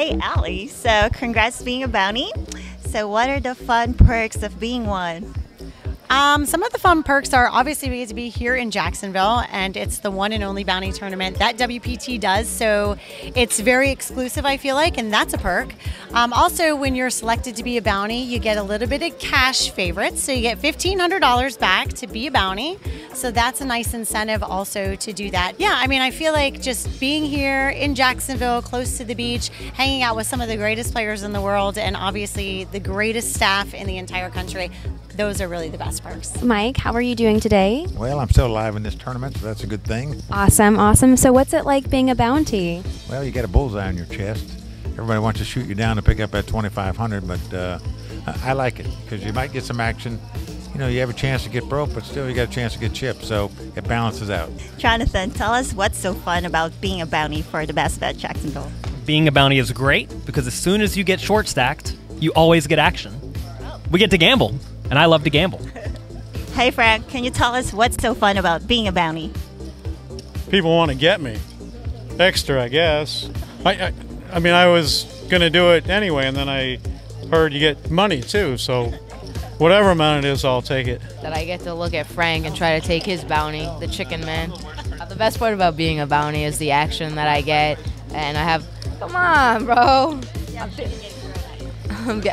Hey, Allie. So, congrats being a bounty. So, what are the fun perks of being one? Um, some of the fun perks are obviously we get to be here in Jacksonville, and it's the one and only bounty tournament that WPT does. So it's very exclusive, I feel like, and that's a perk. Um, also, when you're selected to be a bounty, you get a little bit of cash favorites. So you get $1,500 back to be a bounty. So that's a nice incentive also to do that. Yeah, I mean, I feel like just being here in Jacksonville, close to the beach, hanging out with some of the greatest players in the world, and obviously the greatest staff in the entire country, those are really the best perks. Mike, how are you doing today? Well, I'm still alive in this tournament, so that's a good thing. Awesome, awesome. So, what's it like being a bounty? Well, you got a bullseye on your chest. Everybody wants to shoot you down to pick up that 2,500, but uh, I like it because you might get some action. You know, you have a chance to get broke, but still you got a chance to get chipped, so it balances out. Jonathan, tell us what's so fun about being a bounty for the bestbet Jacksonville. Being a bounty is great because as soon as you get short stacked, you always get action. We get to gamble and I love to gamble. hey, Frank, can you tell us what's so fun about being a bounty? People want to get me. Extra, I guess. I, I, I mean, I was going to do it anyway, and then I heard you get money too, so whatever amount it is, I'll take it. That I get to look at Frank and try to take his bounty, the chicken man. The best part about being a bounty is the action that I get, and I have. Come on, bro.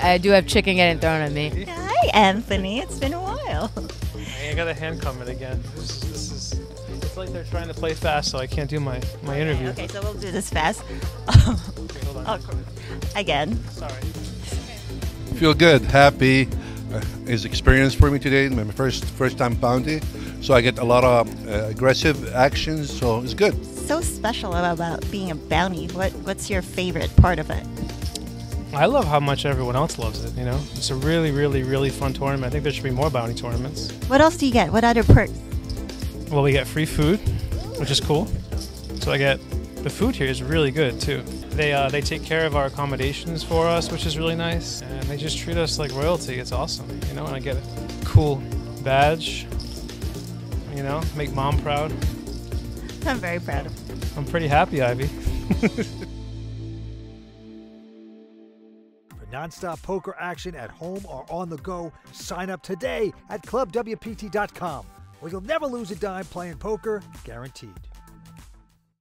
I do have chicken getting thrown at me. Hi, Anthony. It's been a while. I got a hand coming again. This, this is. It's like they're trying to play fast, so I can't do my my interview. Okay, so we'll do this fast. okay, hold on. Oh, again. Sorry. Feel good, happy. Uh, is experience for me today. My first first time bounty, so I get a lot of uh, aggressive actions. So it's good. So special about being a bounty. What what's your favorite part of it? I love how much everyone else loves it. You know, it's a really, really, really fun tournament. I think there should be more bounty tournaments. What else do you get? What other perks? Well, we get free food, which is cool. So I get the food here is really good too. They uh, they take care of our accommodations for us, which is really nice, and they just treat us like royalty. It's awesome, you know. And I get a cool badge. You know, make mom proud. I'm very proud of. I'm pretty happy, Ivy. For nonstop poker action at home or on the go. Sign up today at clubwpt.com, where you'll never lose a dime playing poker, guaranteed.